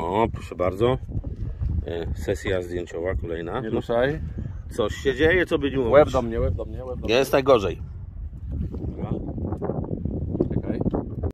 O, proszę bardzo. E, sesja zdjęciowa kolejna. Nie ruszaj. Coś się dzieje, co by nie mówić. Łeb do mnie, łeb do mnie, łeb do mnie. Jest najgorzej.